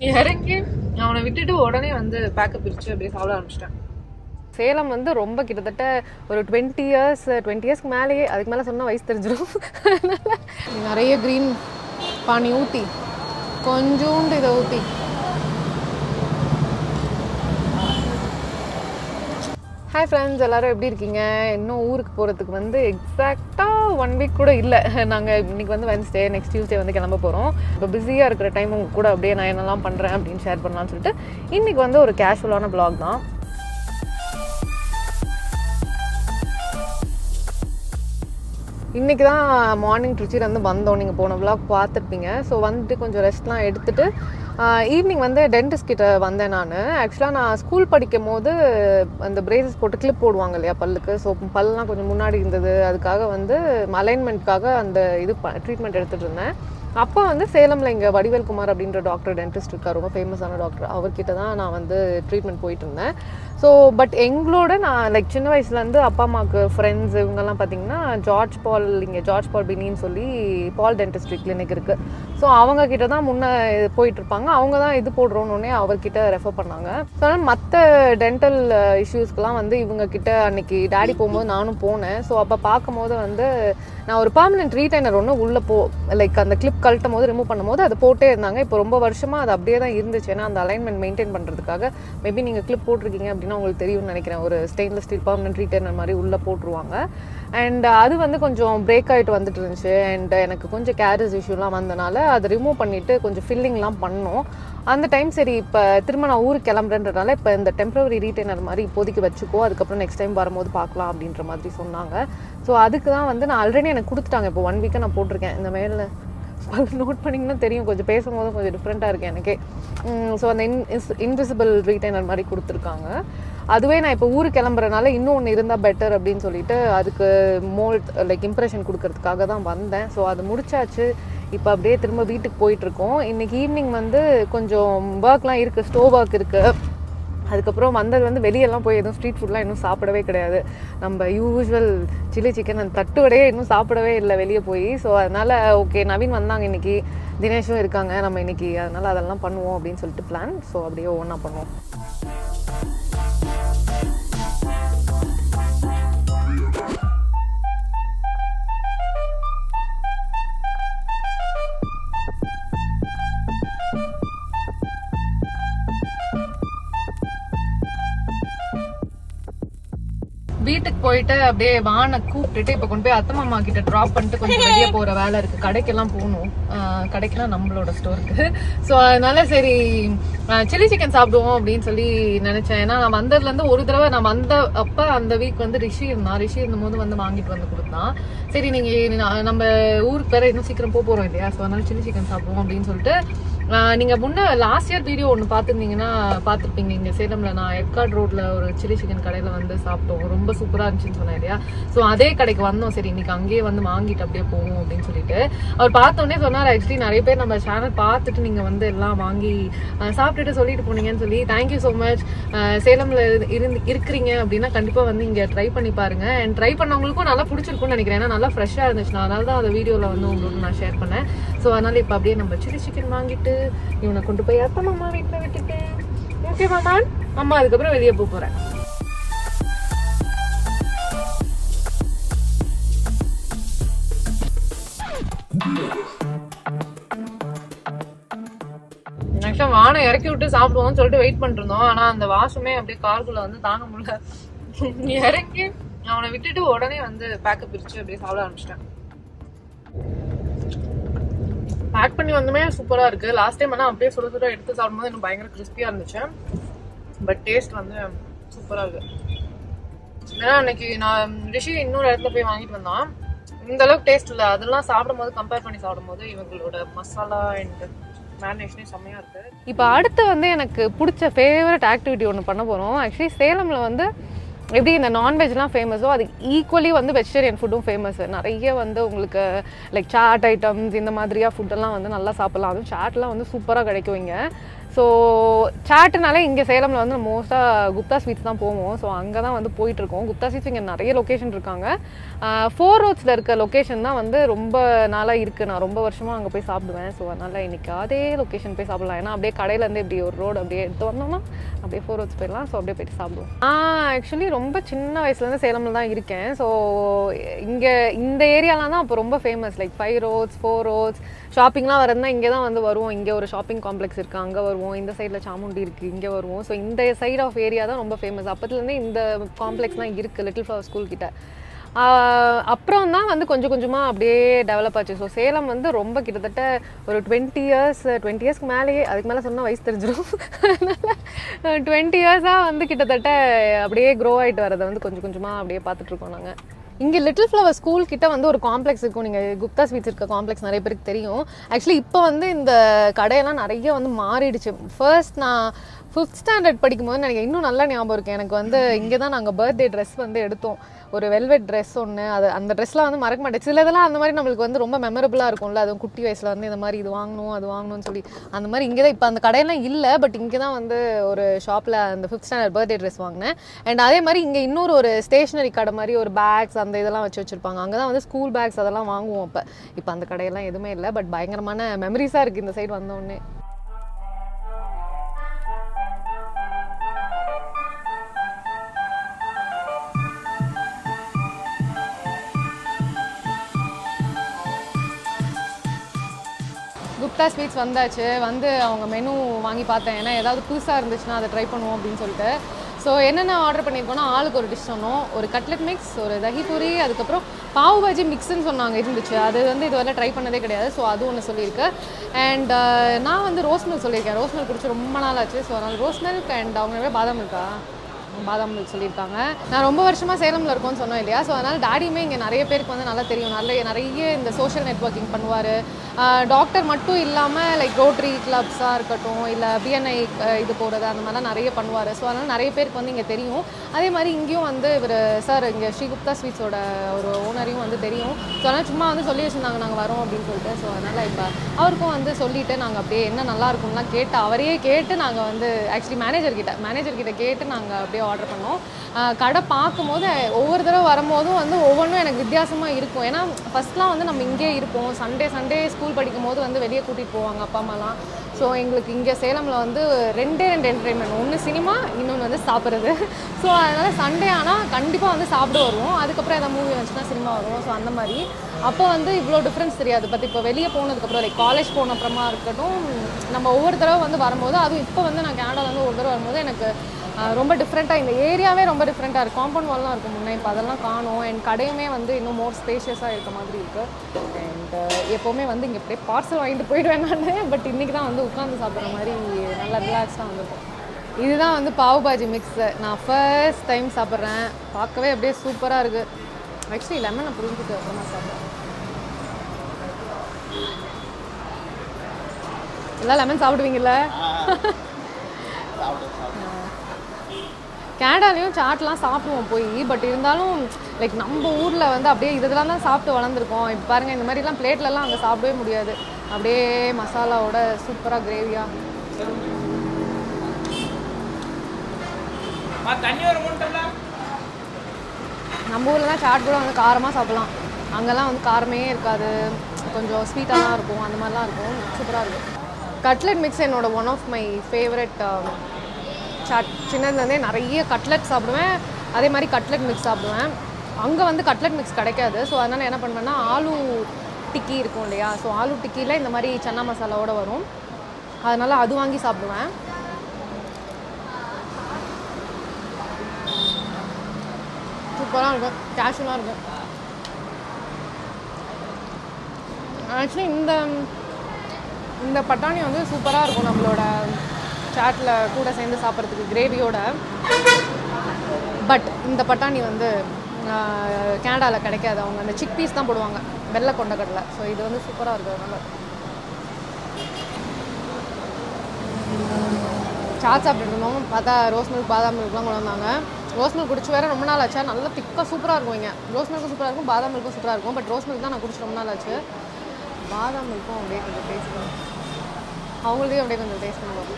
இறங்கி அவனை விட்டுட்டு உடனே வந்து பேக்கப் பிரிச்சு அப்படியே சாப்பிட ஆரம்பிச்சிட்டேன். சேலம் வந்து ரொம்ப கிட்டத்தட்ட ஒரு டுவெண்ட்டி இயர்ஸ் டுவெண்ட்டி இயர்ஸ்க்கு மேலேயே அதுக்கு மேலே சொன்னால் வயசு தெரிஞ்சிடும் நிறைய க்ரீன் பானி ஊற்றி கொஞ்சோண்டு இதை ஊற்றி ஹாய் ஃப்ரெண்ட்ஸ் எல்லோரும் எப்படி இருக்கீங்க? இன்னும் ஊருக்கு போகிறதுக்கு வந்து எக்ஸாக்டாக ஒன் வீக் கூட இல்லை. நாங்கள் இன்றைக்கி வந்து வென்ஸ்டே நெக்ஸ்ட் டியூஸ்டே வந்து கிளம்ப போகிறோம் இப்போ பிஸியாக இருக்கிற டைம் கூட அப்படியே நான் என்னெல்லாம் பண்ணுறேன் அப்படின்னு ஷேர் பண்ணலாம்னு சொல்லிட்டு இன்றைக்கி வந்து ஒரு கேஷுவலான ப்ளாக் தான். இன்றைக்கி தான் மார்னிங் ட்ரிச்சிலேருந்து வந்தோம். நீங்கள் போன vlog பார்த்துருப்பீங்க. ஸோ வந்துட்டு கொஞ்சம் ரெஸ்ட்லாம் எடுத்துகிட்டு ஈவினிங் வந்து டென்டிஸ்ட் கிட்ட வந்தேன் நான். ஆக்சுவலாக நான் ஸ்கூல் படிக்கும் போது அந்த பிரேசஸ் போட்டு கிளிப் போடுவாங்க இல்லையா பல்லுக்கு? ஸோ பல்லாம் கொஞ்சம் முன்னாடி இருந்தது. அதுக்காக வந்து அலைன்மெண்ட்காக அந்த இது ட்ரீட்மெண்ட் எடுத்துகிட்டு இருந்தேன். அப்போ வந்து சேலமில் இங்கே வடிவேல் குமார் அப்படின்ற டாக்டர் டென்டிஸ்ட் இருக்கார். ரொம்ப ஃபேமஸான டாக்டர் அவர்கிட்ட தான் நான் வந்து ட்ரீட்மெண்ட் போயிட்டு இருந்தேன். ஸோ பட் எங்களோட நான் லைக் சின்ன வயசுலேருந்து அப்பா அம்மாவுக்கு ஃப்ரெண்ட்ஸ் இவங்கெல்லாம் பார்த்தீங்கன்னா ஜார்ஜ் பால் இங்கே ஜார்ஜ் பால் பினின்னு சொல்லி பால் டென்டிஸ்ட்ரி கிளினிக் இருக்குது ஸோ அவங்க கிட்ட தான் முன்னே போயிட்டு இருப்பாங்க அவங்க தான் இது போடுறோன்னே அவர்கிட்ட ரெஃபர் பண்ணாங்க. ஸோ மற்ற டென்டல் இஷ்யூஸ்க்கெலாம் வந்து இவங்க கிட்ட அன்னைக்கு டேடி போகும்போது நானும் போனேன். ஸோ அப்போ பார்க்கும்போது வந்து நான் ஒரு பர்மனெண்ட் ரீடைனர் ஒன்று உள்ளே போ லைக் அந்த கிளிப் கழட்டும் போது ரிமூவ் பண்ணும்போது அது போட்டே இருந்தாங்க. இப்போ ரொம்ப வருஷமாக அது அப்படியே தான் இருந்துச்சு. ஏன்னா அந்த அலைன்மெண்ட் மெயின்டைன் பண்ணுறதுக்காக மேபி நீங்கள் கிளிப் போட்டிருக்கீங்க அப்படின்னா உங்களுக்கு தெரியும்னு நினைக்கிறேன். ஒரு ஸ்டெயின்லெஸ் ஸ்டீல் பர்மனன்ட் ரீட்டர்னர் மாதிரி உள்ளே போட்டுருவாங்க. அண்ட் அது வந்து கொஞ்சம் பிரேக் ஆகிட்டு வந்துட்டு இருந்துச்சு. அண்ட் எனக்கு கொஞ்சம் கேரஸ் இஷ்யூலாம் வந்தனால அதை ரிமூவ் பண்ணிவிட்டு கொஞ்சம் ஃபில்லிங்லாம் பண்ணோம். அந்த டைம் சரி இப்போ திரும்ப நான் ஊருக்கு கிளம்புறேன்றனால இப்போ இந்த டெம்பரவரி ரீடைனர் மாதிரி இப்போதைக்கு வச்சுக்கோ அதுக்கப்புறம் நெக்ஸ்ட் டைம் வரும்போது பார்க்கலாம் அப்படின்ற மாதிரி சொன்னாங்க. ஸோ அதுக்கு தான் வந்து நான் ஆல்ரெடி எனக்கு கொடுத்துட்டாங்க. இப்போ ஒன் வீக்காக நான் போட்டிருக்கேன். இந்த அது நோட் பண்ணிங்கன்னா தெரியும். கொஞ்சம் பேசும்போது கொஞ்சம் டிஃப்ரெண்ட்டாக இருக்குது எனக்கே. ஸோ அந்த இன் இன்விசிபிள் ரீடைனர் மாதிரி கொடுத்துருக்காங்க. அதுவே நான் இப்போ ஊருக்கு கிளம்புறனால இன்னும் ஒன்று இருந்தால் பெட்டர் அப்படின்னு சொல்லிட்டு அதுக்கு மோல்ட் லைக் இம்ப்ரெஷன் கொடுக்கறதுக்காக தான் வந்தேன். ஸோ அது முடிச்சாச்சு. இப்போ அப்படியே திரும்ப வீட்டுக்கு போயிட்டுருக்கோம் இன்றைக்கி ஈவினிங் வந்து கொஞ்சம் ஒர்க்லாம் இருக்குது ஸ்டோவ் ஒர்க் இருக்குது அதுக்கப்புறம் வந்தது வந்து வெளியெல்லாம் போய் எதுவும் ஸ்ட்ரீட் ஃபுட்லாம் இன்னும் சாப்பிடவே கிடையாது. நம்ம யூஸ்வல் சில்லி சிக்கன் அந்த தட்டுவடையே இன்னும் சாப்பிடவே இல்லை வெளியே போய். ஸோ அதனால் ஓகே நவீன் வந்தாங்க இன்னைக்கு. தினேஷும் இருக்காங்க. நம்ம இன்னைக்கு அதனால் அதெல்லாம் பண்ணுவோம் அப்படின்னு சொல்லிட்டு பிளான் ஸோ அப்படியே ஒன்றா பண்ணுவோம். வீட்டுக்கு போயிட்டு அப்படியே வானை கூப்பிட்டுட்டு இப்போ கொண்டு போய் அத்தை மாமா கிட்ட ட்ராப் பண்ணிட்டு கொஞ்சம் வெளியே போற வேலை இருக்கு. கடைக்கெல்லாம் போகணும். கடைக்கெல்லாம் நம்மளோட ஸ்டோருக்கு ஸோ அதனால சரி சில்லி சிக்கன் சாப்பிடுவோம் அப்படின்னு சொல்லி நினைச்சேன். ஏன்னா நான் வந்ததுல இருந்து ஒரு தடவை நான் வந்த அப்ப அந்த வீக் வந்து ரிஷி இருந்தான். ரிஷி இருந்தபோது வந்து வாங்கிட்டு வந்து கொடுத்தான். சரி நீங்க நம்ம ஊருக்கு வேற இன்னும் சீக்கிரம் போக போறோம் இல்லையா? ஸோ அதனால சில்லி சிக்கன் சாப்பிடுவோம் அப்படின்னு சொல்லிட்டு நீங்கள் நீங்க முன்ன லாஸ்ட் இயர் வீடியோ ஒன்று பார்த்துருந்தீங்கன்னா பார்த்துருப்பீங்க. இங்க சேலம்ல நான் எட்காட் ரோட்ல ஒரு சில்லி சிக்கன் கடையில வந்து சாப்பிட்டோம். ரொம்ப சூப்பரா இருந்துச்சுன்னு சொன்னேன் இல்லையா? ஸோ அதே கடைக்கு வந்தோம். சரி இன்னைக்கு அங்கேயே வந்து வாங்கிட்டு அப்படியே போவோம் அப்படின்னு சொல்லிட்டு. அவர் பார்த்தோன்னே சொன்னார் ஆக்சுவலி நிறைய பேர் நம்ம சேனல் பார்த்துட்டு நீங்க வந்து எல்லாம் வாங்கி சாப்பிட்டுட்டு சொல்லிட்டு போனீங்கன்னு சொல்லி தேங்க்யூ ஸோ மச் சேலம்ல இருந்து- இருக்கிறீங்க அப்படின்னா கண்டிப்பா வந்து இங்க ட்ரை பண்ணி பாருங்க. அண்ட் ட்ரை பண்ணவங்களுக்கும் நல்லா பிடிச்சிருக்கும்னு நினைக்கிறேன். ஏன்னா நல்லா ஃப்ரெஷ்ஷாக இருந்துச்சு அதனால தான் அந்த வீடியோவில் வந்து உங்களோட நான் ஷேர் பண்ணேன். ஸோ அதனால இப்போ அப்படியே நம்ம சில்லி சிக்கன் வாங்கிட்டு இவனை கொண்டு போய் அத்தை மாமா வீட்டில் விட்டுட்டு. ஓகே மாமா. அம்மா அதுக்கப்புறம் வெளியே போக போகிறேன் நெக்ஸ்ட் வானை இறக்கி விட்டு சாப்பிடுவோம்னு சொல்லிட்டு வெயிட் பண்ணிருந்தோம் ஆனால் அந்த வாசமே அப்படியே காருக்குள்ள வந்து தாங்க முடியல. இறக்கி அவனை விட்டுட்டு உடனே வந்து பேக்கை பிரிச்சு அப்படியே சாப்பிட ஆரம்பிச்சிட்டேன். பேக் பண்ணி வந்துமே சூப்பராக இருக்குது லாஸ்ட் டைம் ஆனால் அப்படியே சுட சுட எடுத்து சாப்பிடும்போது இன்னும் பயங்கர கிறிஸ்பியாக இருந்துச்சு. பட் டேஸ்ட் வந்து சூப்பராக இருக்குது ஏன்னா அன்னைக்கு நான் ரிஷி இன்னொரு இடத்துல போய் வாங்கிட்டு வந்தான். இந்த அளவுக்கு டேஸ்ட் இல்லை. அதெல்லாம் சாப்பிடும்போது கம்பேர் பண்ணி சாப்பிடும்போது இவங்களோட மசாலா அண்ட் இப்போ அடுத்து வந்து எனக்கு பிடிச்ச ஃபேவரட் ஆக்டிவிட்டி ஒன்று பண்ண போகிறோம் ஆக்சுவலி சேலமில் வந்து எப்படி இந்த நான்வெஜ்லாம் ஃபேமஸோ அது ஈக்குவலி வந்து வெஜிடேரியன் ஃபுட்டும் ஃபேமஸ் நிறைய வந்து உங்களுக்கு லைக் சாட் ஐட்டம்ஸ் இந்த மாதிரியா ஃபுட்டெல்லாம் வந்து நல்லா சாப்பிட்லாம். அதுவும் சாட்லாம் வந்து சூப்பராக கிடைக்கும் இங்கே ஸோ சாட்டுனாலே இங்கே சேலமில் வந்து மோஸ்ட்டாக குப்தா ஸ்வீட்ஸ் தான் போவோம். ஸோ அங்கே தான் வந்து போயிட்டுருக்கோம். குப்தா ஸ்வீட்ஸ் இங்கே நிறைய லொக்கேஷன் இருக்காங்க. ஃபோர் ரோட்ஸில் இருக்க லொக்கேஷன் தான் வந்து ரொம்ப நாளாக இருக்குது நான் ரொம்ப வருஷமாக அங்கே போய் சாப்பிடுவேன். ஸோ அதனால் இன்னைக்கு அதே லொக்கேஷன் போய் சாப்பிடலாம். ஏன்னா அப்படியே கடையிலேருந்து இப்படி ஒரு ரோடு அப்படியே எடுத்து வந்தோம்னா அப்படியே ஃபோர் ரோட்ஸ் போயிடலாம். ஸோ அப்படியே போயிட்டு சாப்பிடுவோம். ஆக்சுவலி ரொம்ப சின்ன வயசுலேருந்து சேலமில் தான் இருக்கேன். ஸோ இங்கே இந்த ஏரியாலாம் தான் அப்போ ரொம்ப famous like five roads four roads ஷாப்பிங்லாம் வரதுனா இங்கே தான் வந்து வருவோம். இங்கே ஒரு ஷாப்பிங் காம்ப்ளெக்ஸ் இருக்குது அங்கே வருவோம். இந்த சைடில் சாமுண்டி இருக்குது இங்கே வருவோம். ஸோ இந்த சைட் ஆஃப் ஏரியா தான் ரொம்ப ஃபேமஸ் அப்போதுலேருந்தே இந்த காம்ப்ளெக்ஸ்லாம் இருக்குது லிட்டில் ஃப்ளவர் ஸ்கூல் கிட்ட. அப்புறம் தான் வந்து கொஞ்சம் கொஞ்சமாக அப்படியே டெவலப் ஆச்சு. ஸோ சேலம் வந்து ரொம்ப கிட்டத்தட்ட ஒரு டுவெண்ட்டி இயர்ஸ் டுவெண்ட்டி இயர்ஸ்க்கு மேலேயே அதுக்கு மேலே சொன்னால் வயசு தெரிஞ்சிடும் டுவெண்ட்டி இயர்ஸாக வந்து கிட்டத்தட்ட அப்படியே க்ரோ ஆகிட்டு வரதை வந்து கொஞ்சம் கொஞ்சமாக அப்படியே பார்த்துட்ருக்கோம் நாங்கள் இங்கே லிட்டில் ஃப்ளவர் ஸ்கூல் கிட்ட வந்து ஒரு காம்ப்ளெக்ஸ் இருக்கும். நீங்கள் குப்தா ஸ்வீட்ஸ் இருக்க காம்ப்ளெக்ஸ் நிறைய பேருக்கு தெரியும். ஆக்சுவலி இப்போ வந்து இந்த கடையெல்லாம் நிறைய வந்து மாறிடுச்சு. ஃபர்ஸ்ட் நான் ஃபிஃப்த் ஸ்டாண்டர்ட் படிக்கும்போது எனக்கு இன்னும் நல்லா ஞாபகம் இருக்கு. எனக்கு வந்து இங்கே தான் நாங்கள் பர்த்டே ட்ரெஸ் வந்து எடுத்தோம். ஒரு வெல்வெட் ட்ரெஸ் ஒன்று அது அந்த ட்ரெஸ்லாம் வந்து மறக்க மாட்டேன். சில இதெல்லாம் அந்த மாதிரி நம்மளுக்கு வந்து ரொம்ப மெமரபுளாக இருக்கும்ல. அதுவும் குட்டி வயசில் வந்து இந்த மாதிரி இது வாங்கணும் அது வாங்கணும்னு சொல்லி. அந்த மாதிரி இங்கே தான் இப்போ அந்த கடையெல்லாம் இல்லை பட் இங்கே தான் வந்து ஒரு ஷாப்பில் அந்த ஃபிஃப்த் ஸ்டாண்டர்ட் பர்த்டே ட்ரெஸ் வாங்கினேன். அண்ட் அதே மாதிரி இங்கே இன்னொரு ஒரு ஸ்டேஷ்னரி கடை மாதிரி ஒரு பேக்ஸ் அந்த இதெல்லாம் வச்சு வச்சுருப்பாங்க. அங்கே தான் வந்து ஸ்கூல் பேக்ஸ் அதெல்லாம் வாங்குவோம் அப்போ. இப்போ அந்த கடையெல்லாம் எதுவுமே இல்லை பட் பயங்கரமான மெமரிஸாக இருக்குது இந்த சைடு வந்தோடனே குப்தா ஸ்வீட்ஸ் வந்தாச்சு. வந்து அவங்க மெனு வாங்கி பார்த்தேன். ஏன்னா ஏதாவது புதுசாக இருந்துச்சுன்னா அதை ட்ரை பண்ணுவோம் அப்படின்னு சொல்லிட்டு. ஸோ என்னென்ன ஆர்டர் பண்ணியிருக்கோன்னா ஆளுக்கு ஒரு டிஷ் சொன்னோம். ஒரு கட்லெட் மிக்ஸ் ஒரு தஹி பூரி அதுக்கப்புறம் பாவு பாஜி மிக்ஸ்ன்னு சொன்னாங்க இருந்துச்சு. அது வந்து இதுவரை ட்ரை பண்ணதே கிடையாது. ஸோ அது ஒன்று சொல்லியிருக்கு. அண்ட் uh, நான் வந்து ரோஸ் மில்க் சொல்லியிருக்கேன். ரோஸ் மில்க் குடிச்சு ரொம்ப நாள் ஆச்சு. ஸோ அதனால் ரோஸ் மில்க் அண்ட் அவங்க பாதாம் இருக்கா பாதாம் மில்க் சொல்லியிருக்காங்க. நான் ரொம்ப வருஷமாக சேலமில் இருக்கோம்னு சொன்னோம் இல்லையா? ஸோ அதனால் டாடியுமே இங்கே நிறைய பேருக்கு வந்து நல்லா தெரியும். நல்ல நிறைய இந்த சோஷியல் நெட்வொர்க்கிங் பண்ணுவார். டாக்டர் மட்டும் இல்லாமல் லைக் ரோட்ரி கிளப்ஸாக இருக்கட்டும் இல்லை பிஎன்ஐ இது போகிறது அந்த மாதிரிலாம் நிறைய பண்ணுவார். ஸோ அதனால் நிறைய பேருக்கு வந்து இங்கே தெரியும். அதே மாதிரி இங்கேயும் வந்து இவர் சார் இங்கே ஸ்ரீகுப்தா ஸ்வீட்ஸோட ஒரு ஓனரையும் வந்து தெரியும். ஸோ அதனால் சும்மா வந்து சொல்லி வச்சுருந்தாங்க நாங்கள் வரோம் அப்படின்னு சொல்லிட்டு. ஸோ அதனால் இப்போ அவருக்கும் வந்து சொல்லிவிட்டு நாங்கள் அப்படியே என்ன நல்லா இருக்கும்லாம் கேட்டு அவரையே கேட்டு நாங்கள் வந்து ஆக்சுவலி மேனேஜர்கிட்ட மேனேஜர்கிட்ட கேட்டு நாங்கள் அப்படியே ஆர்டர் பண்ணோம். கடை பார்க்கும்போது ஒவ்வொரு தடவை வரும்போதும் வந்து ஒவ்வொன்றும் எனக்கு வித்தியாசமாக இருக்கும். ஏன்னா ஃபஸ்ட்லாம் வந்து நம்ம இங்கே இருப்போம். சண்டே சண்டே ஸ்கூல் ஸ்கூல் படிக்கும்போது வந்து வெளியே கூட்டிகிட்டு போவாங்க அப்பா அம்மாலாம். ஸோ எங்களுக்கு இங்கே சேலமில் வந்து ரெண்டே ரெண்டு என்டர்டைன்மெண்ட் ஒன்று சினிமா இன்னொன்று வந்து சாப்பிட்றது. ஸோ அதனால் சண்டே ஆனால் கண்டிப்பாக வந்து சாப்பிட வருவோம். அதுக்கப்புறம் எதாவது மூவி வந்துச்சுன்னா சினிமா வருவோம் ஸோ அந்த மாதிரி. அப்போ வந்து இவ்வளோ டிஃப்ரென்ஸ் தெரியாது. பட் இப்போ வெளியே போனதுக்கப்புறம் லைக் காலேஜ் போன அப்புறமா இருக்கட்டும் நம்ம ஒவ்வொரு தடவை வந்து வரும்போது அதுவும் இப்போ வந்து நான் கேனடாவில் வந்து ஒரு தடவை வரும்போது எனக்கு ரொம்ப டிஃப்ரெண்ட்டாக இந்த ஏரியாவே ரொம்ப டிஃப்ரெண்ட்டாக இருக்குது காம்பவுண்ட் வால்லாம் இருக்கும் முன்னே. இப்போ அதெல்லாம் காணும். அண்ட் கடையுமே வந்து இன்னும் மோர் ஸ்பேஷியஸாக இருக்க மாதிரி இருக்குது அண்ட் எப்போவுமே வந்து இங்கே அப்படியே பார்சல் வாங்கிட்டு போயிடுவேன் நான். பட் இன்றைக்கி தான் வந்து உட்காந்து சாப்பிட்ற மாதிரி நல்லா ரிலாக்ஸாக வந்திருக்கும். இதுதான் வந்து பாவு பாஜி மிக்ஸு நான் ஃபர்ஸ்ட் டைம் சாப்பிட்றேன். பார்க்கவே அப்படியே சூப்பராக இருக்குது ஆக்சுவலி லெமனை புரிஞ்சுட்டு அப்புறமா சாப்பிட்றேன். எல்லாம் லெமன் சாப்பிடுவீங்கல்ல? கனடாலையும் சாட்லாம் சாப்பிடுவோம் போய் பட் இருந்தாலும் லைக் நம்ம ஊரில் வந்து அப்படியே இதெல்லாம் தான் சாப்பிட்டு வளர்ந்துருக்கோம். இப்போ பாருங்கள் இந்த மாதிரிலாம் பிளேட்லலாம் அங்கே சாப்பிடவே முடியாது. அப்படியே மசாலாவோட சூப்பராக கிரேவியாக நம்ம ஊர்லலாம் சாட் கூட வந்து காரமாக சாப்பிடலாம். அங்கெல்லாம் வந்து காரமே இருக்காது. கொஞ்சம் ஸ்வீட்டாக தான் இருக்கும். அந்த மாதிரிலாம் இருக்கும். சூப்பராக இருக்கும். கட்லெட் மிக்ஸ் என்னோட one of my favourite chaat சின்னதுலேருந்தே நிறைய கட்லெட் சாப்பிடுவேன். அதே மாதிரி கட்லெட் மிக்ஸ் சாப்பிடுவேன். அங்கே வந்து கட்லெட் மிக்ஸ் கிடைக்காது. ஸோ அதனால் என்ன பண்ணுவேன்னா ஆலு டிக்கி இருக்கும் இல்லையா? ஸோ ஆலு டிக்கியில் இந்த மாதிரி சன்னா மசாலாவோடு வரும். அதனால் அது வாங்கி சாப்பிடுவேன். சூப்பராக இருக்கும். கேஷுவலாக இருக்கும். ஆக்சுவலி இந்த இந்த பட்டாணி வந்து சூப்பராக இருக்கும் நம்மளோட சாட்டில் கூட சேர்ந்து சாப்பிட்றதுக்கு கிரேவியோட பட் இந்த பட்டாணி வந்து கேனடாவில் கிடைக்காது. அவங்க அந்த சிக் பீஸ் தான் போடுவாங்க. வெள்ளை கடலை ஸோ இது வந்து சூப்பராக இருக்குது அதனால சாட் சாப்பிட்டு இருந்தோம் பார்த்தா ரோஸ் மில்க் பாதாம் மில்க்லாம் கொண்டு வந்தாங்க. ரோஸ் மில்க் குடிச்சு வேற ரொம்ப நாள் ஆச்சா. நல்லா திக்காக சூப்பராக இருக்கும் இங்கே. ரோஸ் மில்க்கும் சூப்பராக இருக்கும் பாதாம் மில்க்கும் சூப்பராக இருக்கும். பட் ரோஸ் மில்க் தான் நான் குடிச்சு ரொம்ப நாள் ஆச்சு. பாதாம் மில்க்கும் அப்படியே கொஞ்சம் டேஸ்ட் பண்ணுவோம். அவங்கள்டையும் அப்படியே கொஞ்சம் டேஸ்ட் பண்ணுவோம்.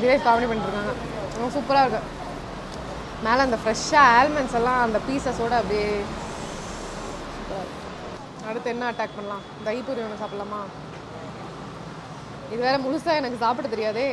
டிவைஸ் காமெடி பண்ணிட்டுருக்காங்க. ரொம்ப சூப்பராக இருக்கு. மேலே அந்த ஃப்ரெஷ்ஷாக ஆல்மண்ட்ஸ் எல்லாம் அந்த பீசஸோட அப்படியே அடுத்து என்ன அட்டாக் பண்ணலாம்? தைப்பூரி ஒன்று சாப்பிடலாமா? இது வேற முழுசாக எனக்கு சாப்பிட தெரியாதே.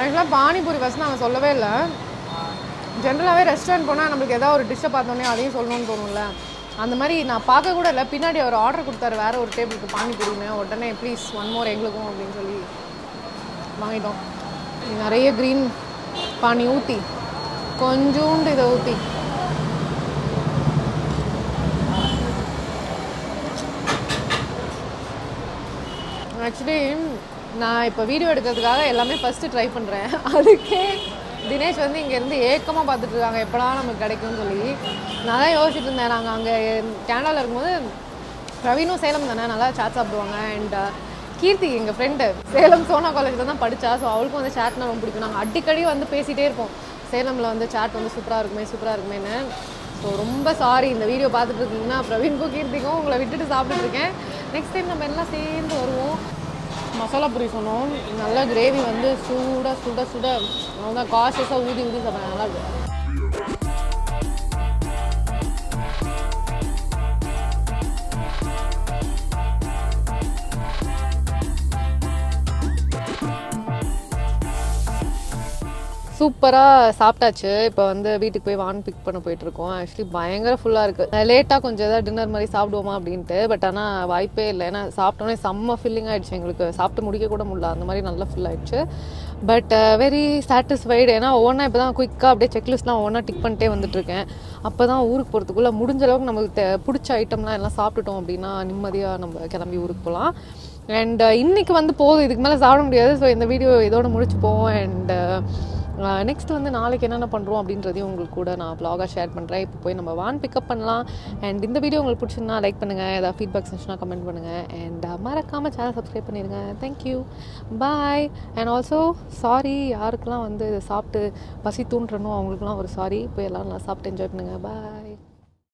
ஆக்சுவலாக பானிபூரி ஃபஸ்ட் நாங்கள் சொல்லவே இல்லை. ஜென்ரலாகவே ரெஸ்டாரண்ட் போனால் நம்மளுக்கு ஏதாவது ஒரு டிஷ்ஷை பார்த்தோன்னே அதையும் சொல்லணும்னு தோணும்ல. அந்த மாதிரி நான் பார்க்க கூட இல்லை. பின்னாடி அவர் ஆர்டர் கொடுத்தாரு வேற ஒரு டேபிளுக்கு பானிபூரின்னு உடனே ப்ளீஸ் ஒன் மோர் எங்களுக்கும் அப்படின்னு சொல்லி வாங்கிட்டோம். நிறைய க்ரீன் பானி ஊற்றி கொஞ்சோண்டு இதை ஊற்றி ஆக்சுவலி நான் இப்போ வீடியோ எடுக்கிறதுக்காக எல்லாமே ஃபஸ்ட்டு ட்ரை பண்ணுறேன் அதுக்கே தினேஷ் வந்து இங்கேருந்து ஏக்கமாக பார்த்துட்டு இருக்காங்க. எப்படா நமக்கு கிடைக்கும்னு சொல்லி. நான் தான் யோசிச்சுட்டு இருந்தேன். நாங்கள் அங்கே கேனடாவில் இருக்கும்போது பிரவீனும் சேலம் தானே. நல்லா சாட் சாப்பிடுவாங்க. அண்ட் uh, கீர்த்தி எங்கள் ஃப்ரெண்டு சேலம் சோனா காலேஜில் தான் படித்தா ஸோ அவளுக்கும் வந்து சாட்னா ரொம்ப பிடிக்கும். நாங்கள் அடிக்கடி வந்து பேசிகிட்டே இருப்போம். சேலமில் வந்து சாட் வந்து சூப்பராக இருக்குமே சூப்பராக இருக்குமேன்னு. ஸோ ரொம்ப சாரி இந்த வீடியோ பார்த்துட்டு இருக்கீங்கன்னா பிரவீன்க்கும் கீர்த்திக்கும் உங்களை விட்டுட்டு சாப்பிட்டுட்டு இருக்கேன். நெக்ஸ்ட் டைம் நம்ம எல்லாம் சேர்ந்து வருவோம். மசாலா பூரி சொன்னோம். நல்லா கிரேவி வந்து சூட சுட சுட. அவங்க காசஸாக ஊதி ஊதி சாப்பிட்றேன் நல்லா சூப்பராக சாப்பிட்டாச்சு. இப்போ வந்து வீட்டுக்கு போய் வான் பிக் பண்ண போயிட்டுருக்கோம். ஆக்சுவலி பயங்கர ஃபுல்லாக இருக்குது லேட்டாக கொஞ்சம் ஏதாவது டின்னர் மாதிரி சாப்பிடுவோமா அப்படின்ட்டு பட் ஆனால் வாய்ப்பே இல்லை. ஏன்னா சாப்பிட்டோன்னே செம்ம ஃபில்லிங் ஆகிடுச்சு எங்களுக்கு. சாப்பிட்டு முடிக்க கூட முடியல. அந்த மாதிரி நல்லா ஃபில் ஆயிடுச்சு. பட் வெரி சாட்டிஸ்ஃபைடு ஏன்னா ஒவ்வொன்றா இப்போ தான் குயிக்காக அப்படியே செக்லிஸ்ட்லாம் ஒவ்வொன்றா டிக் பண்ணிட்டே வந்துட்டுருக்கேன். அப்போ தான் ஊருக்கு போகிறதுக்குள்ளே முடிஞ்ச அளவுக்கு நமக்கு தே பிடிச்ச ஐட்டம்லாம் எல்லாம் சாப்பிட்டுட்டோம் அப்படின்னா நிம்மதியாக நம்ம கிளம்பி ஊருக்கு போகலாம் அண்ட் இன்றைக்கி வந்து போதும். இதுக்கு மேலே சாப்பிட முடியாது. ஸோ இந்த வீடியோ இதோட முடிச்சுப்போம் அண்ட் நெக்ஸ்ட் வந்து நாளைக்கு என்னென்ன பண்ணுறோம் அப்படின்றதையும் உங்களுக்கு கூட நான் ப்ளாகாக ஷேர் பண்ணுறேன் இப்போ போய் நம்ம வான் பிக்கப் பண்ணலாம். அண்ட் இந்த வீடியோ உங்களுக்கு பிடிச்சிருந்தா லைக் பண்ணுங்கள் ஏதாவது ஃபீட்பேக்ஸ் இருந்துச்சுன்னா கமெண்ட் பண்ணுங்கள் அண்ட் மறக்காமல் சேனல் சப்ஸ்கிரைப் பண்ணிடுங்க thank you bye and also sorry யாருக்கெல்லாம் வந்து இதை சாப்பிட்டு பசி தூண்டுறனோ அவங்களுக்குலாம் ஒரு சாரி போய் எல்லோரும் நல்லா சாப்பிட்டு என்ஜாய் பண்ணுங்கள் பாய்